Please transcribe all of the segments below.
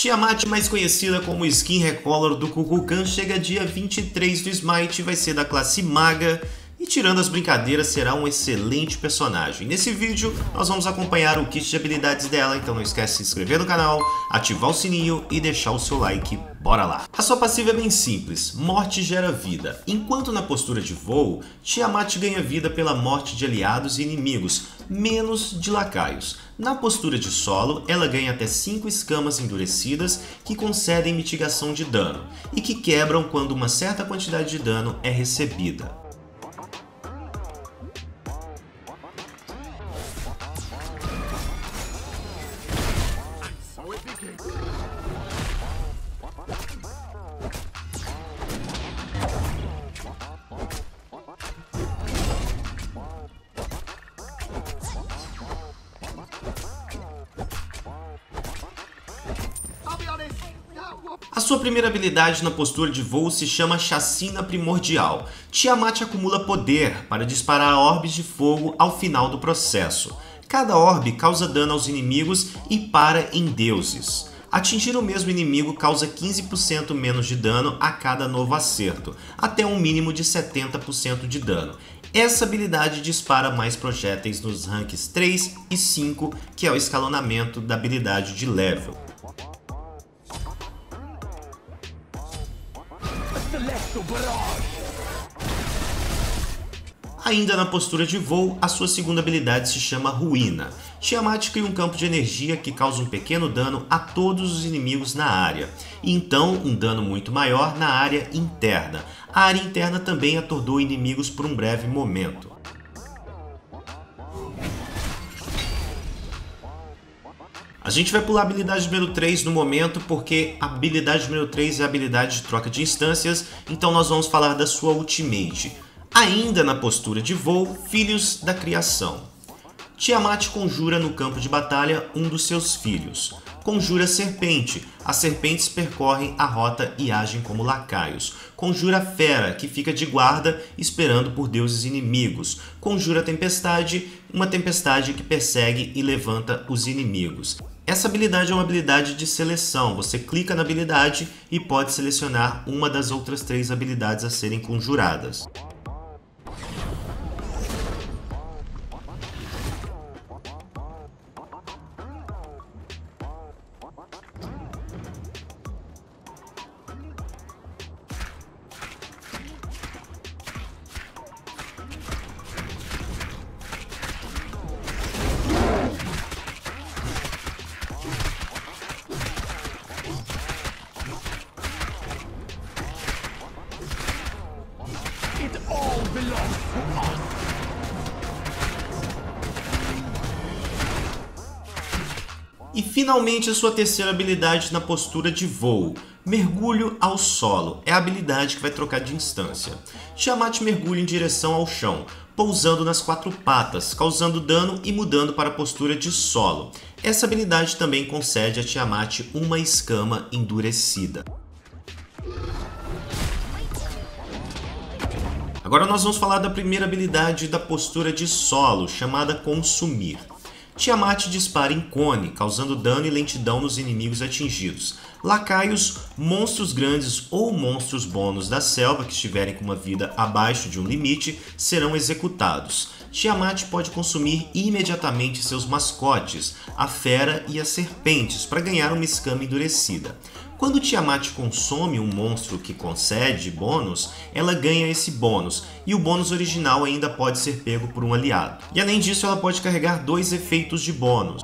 Tiamat, mais conhecida como Skin Recolor do Kukulkan, chega dia 23 do Smite e vai ser da classe Maga e tirando as brincadeiras será um excelente personagem. Nesse vídeo nós vamos acompanhar o kit de habilidades dela, então não esquece de se inscrever no canal, ativar o sininho e deixar o seu like. Bora lá! A sua passiva é bem simples, morte gera vida. Enquanto na postura de voo, Tiamat ganha vida pela morte de aliados e inimigos, menos de lacaios. Na postura de solo, ela ganha até 5 escamas endurecidas que concedem mitigação de dano e que quebram quando uma certa quantidade de dano é recebida. A sua primeira habilidade na postura de voo se chama Chacina Primordial. Tiamat acumula poder para disparar orbes de fogo ao final do processo. Cada orbe causa dano aos inimigos e para em deuses. Atingir o mesmo inimigo causa 15% menos de dano a cada novo acerto, até um mínimo de 70% de dano. Essa habilidade dispara mais projéteis nos ranks 3 e 5, que é o escalonamento da habilidade de level. Ainda na postura de voo, a sua segunda habilidade se chama Ruína. Tiamat cria um campo de energia que causa um pequeno dano a todos os inimigos na área, e então um dano muito maior na área interna. A área interna também atordou inimigos por um breve momento. A gente vai pular a habilidade número 3 no momento, porque a habilidade número 3 é a habilidade de troca de instâncias, então nós vamos falar da sua ultimate. Ainda na postura de voo, Filhos da Criação. Tiamat conjura no campo de batalha um dos seus filhos. Conjura serpente. As serpentes percorrem a rota e agem como lacaios. Conjura fera, que fica de guarda esperando por deuses inimigos. Conjura tempestade, uma tempestade que persegue e levanta os inimigos. Essa habilidade é uma habilidade de seleção. Você clica na habilidade e pode selecionar uma das outras três habilidades a serem conjuradas. E finalmente a sua terceira habilidade na postura de voo. Mergulho ao solo. É a habilidade que vai trocar de instância. Tiamat mergulha em direção ao chão, pousando nas quatro patas, causando dano e mudando para a postura de solo. Essa habilidade também concede a Tiamat uma escama endurecida. Agora nós vamos falar da primeira habilidade da postura de solo, chamada Consumir. Tiamat dispara em cone, causando dano e lentidão nos inimigos atingidos. Lacaios, monstros grandes ou monstros bônus da selva que estiverem com uma vida abaixo de um limite serão executados. Tiamat pode consumir imediatamente seus mascotes, a fera e as serpentes, para ganhar uma escama endurecida. Quando Tiamat consome um monstro que concede bônus, ela ganha esse bônus, e o bônus original ainda pode ser pego por um aliado. E além disso, ela pode carregar dois efeitos de bônus.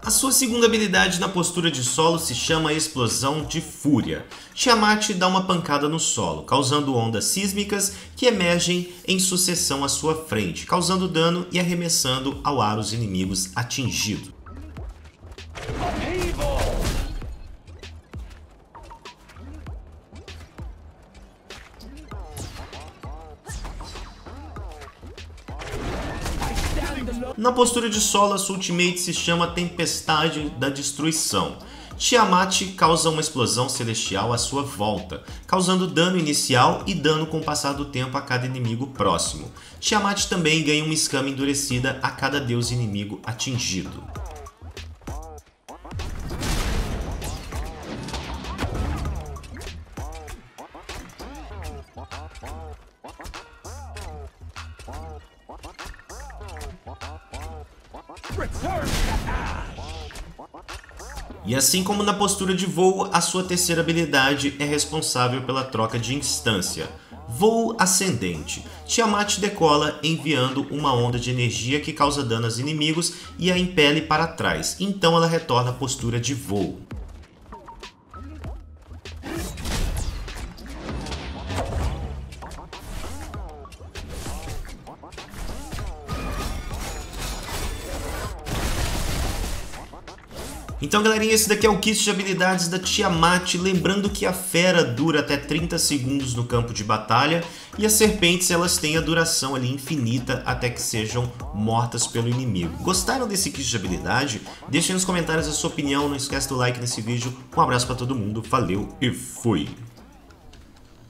A sua segunda habilidade na postura de solo se chama Explosão de Fúria. Tiamat dá uma pancada no solo, causando ondas sísmicas que emergem em sucessão à sua frente, causando dano e arremessando ao ar os inimigos atingidos. Na postura de solo, a sua ultimate se chama Tempestade da Destruição. Tiamat causa uma explosão celestial à sua volta, causando dano inicial e dano com o passar do tempo a cada inimigo próximo. Tiamat também ganha uma escama endurecida a cada deus inimigo atingido. E assim como na postura de voo, a sua terceira habilidade é responsável pela troca de instância. Voo ascendente. Tiamat decola enviando uma onda de energia que causa dano aos inimigos e a impele para trás, então ela retorna à postura de voo. Então, galerinha, esse daqui é o kit de habilidades da Tiamat. Lembrando que a fera dura até 30 segundos no campo de batalha e as serpentes elas têm a duração ali infinita até que sejam mortas pelo inimigo. Gostaram desse kit de habilidade? Deixem nos comentários a sua opinião. Não esquece do like nesse vídeo. Um abraço para todo mundo. Valeu e fui!